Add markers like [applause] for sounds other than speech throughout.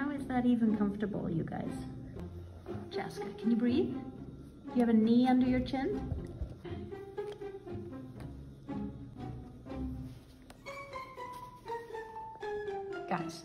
How is that even comfortable, you guys? Jessica, can you breathe? Do you have a knee under your chin? Guys.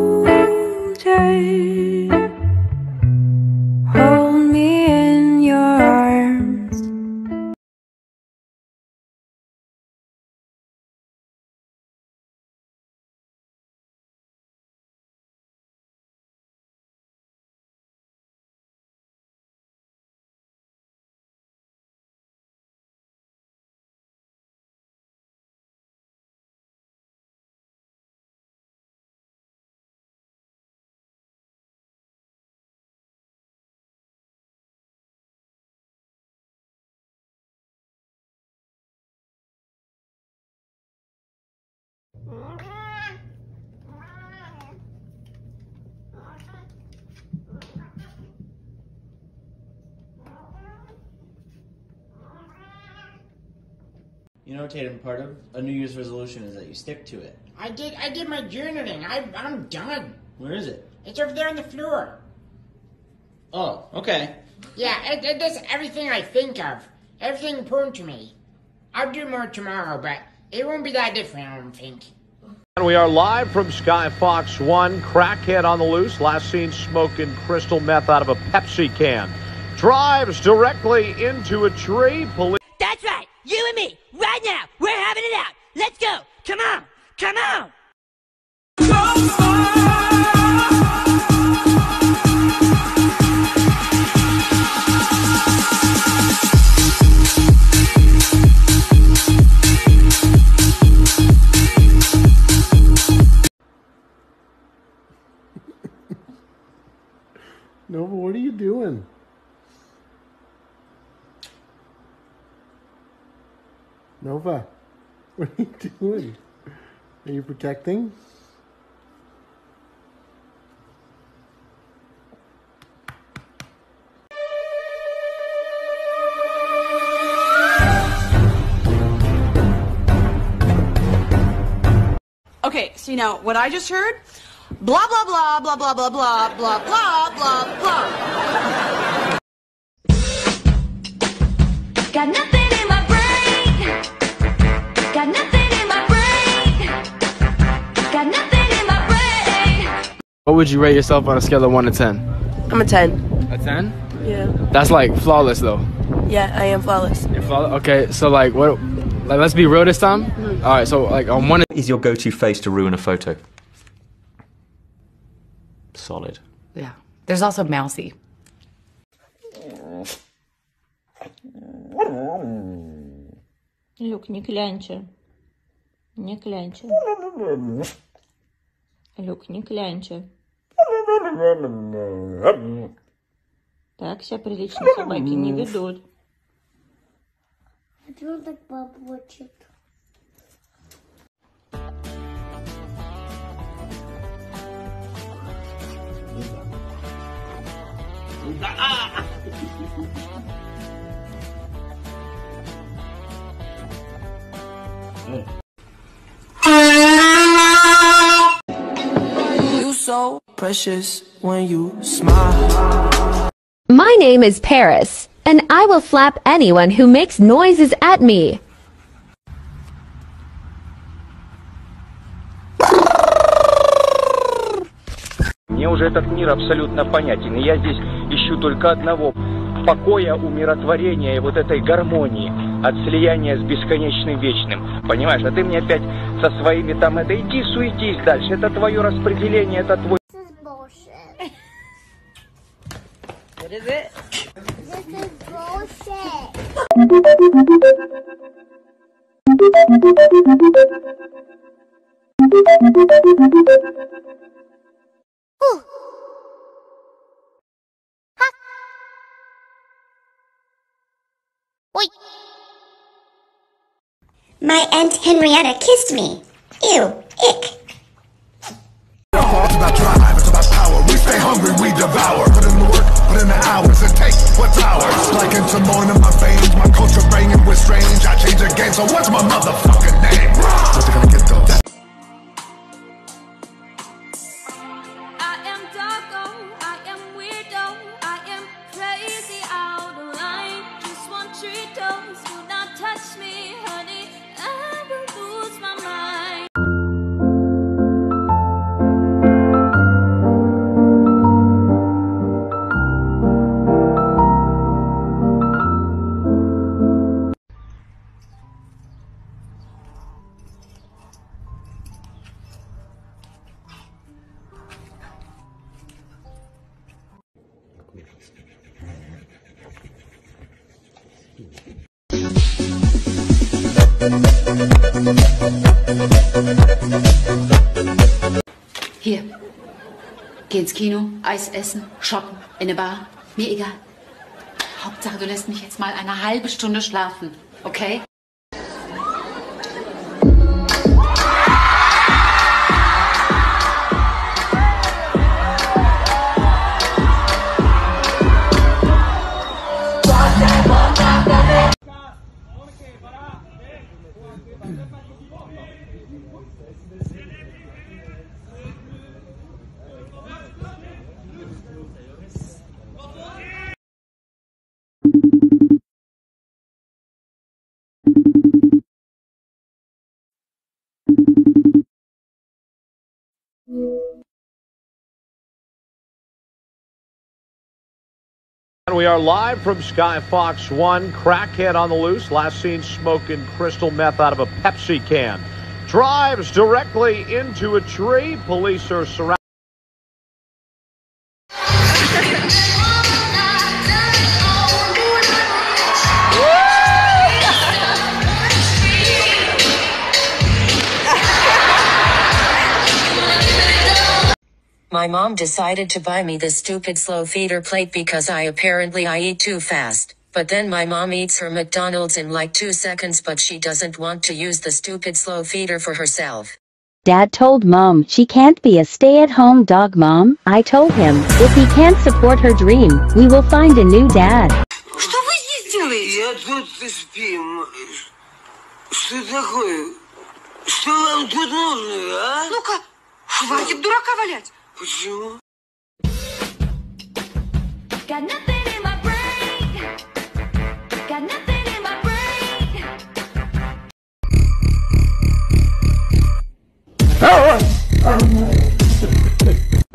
You know, Tatum, part of a New Year's resolution is that you stick to it. I did. I did my journaling. I, I'm done. Where is it? It's over there on the floor. Oh, okay. Yeah, it, it does everything I think of. Everything important to me. I'll do more tomorrow, but it won't be that different. I don't think. And we are live from Sky Fox 1. Crackhead on the loose. Last seen smoking crystal meth out of a Pepsi can. Drives directly into a tree. Police. That's right. You and me, right now. We're having it out. Let's go. Come on. Come on. Doing? Nova, [laughs] what are you doing? Are you protecting? Okay, so now what I just heard, blah blah blah blah blah blah blah blah blah blah blah. Got nothing in my brain. Got nothing in my brain. Got nothing in my brain. What would you rate yourself on a scale of 1 to 10? I'm a 10. A 10? Yeah. That's like flawless though. Yeah, I am flawless. You're flawless? Okay, so like what like let's be real this time. Mm-hmm. All right, so like on one is your go-to face to ruin a photo? Solid. Yeah. There's also Mousy. Люк, не клянчи. Не клянчи. Люк, не клянчи. Так себя прилично собаки не ведут. А чего он так побочит? My name is Paris, and I will slap anyone who makes noises at me. Мне уже этот мир абсолютно понятен. И я здесь ищу только одного покоя, умиротворения и вот этой гармонии от слияния с бесконечным вечным. Понимаешь? А ты мне опять со своими там это иди суетись дальше. Это твое распределение, это твой... What is it? This is bullshit. My Aunt Henrietta kissed me. Ew, ick. It's about drive, it's about power. We stay hungry, we devour. Put in the work, put in the hours, what's ours. Like in in my veins, my culture banging with strange. I change so what's my motherfucking name? Gonna get though? Hier. Geh ins Kino, Eis essen, shoppen, in eine Bar. Mir egal. Hauptsache, du lässt mich jetzt mal eine halbe Stunde schlafen. Okay? And we are live from Sky Fox 1. Crackhead on the loose. Last seen smoking crystal meth out of a Pepsi can. Drives directly into a tree. Police are surrounding. My mom decided to buy me this stupid slow feeder plate because I apparently I eat too fast. But then my mom eats her McDonald's in like two seconds but she doesn't want to use the stupid slow feeder for herself. Dad told mom she can't be a stay-at-home dog mom. I told him, if he can't support her dream, we will find a new dad. Что вы здесь делаете? Я тут спим. Что такое? Что вам тут нужно, а? Ну-ка, хватит дурака валять. Got nothing in my brain. Got nothing in my brain.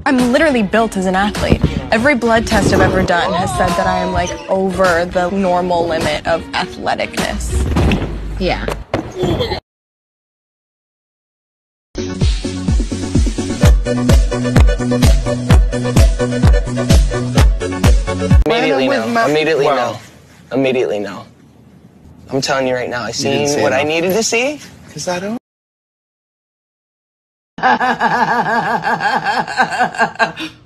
I'm literally built as an athlete. Every blood test I've ever done has said that I am like over the normal limit of athleticness. Yeah. Immediately no. Immediately Wow. no. Immediately no. I'm telling you right now, I seen what I needed to see. Cause I don't. [laughs]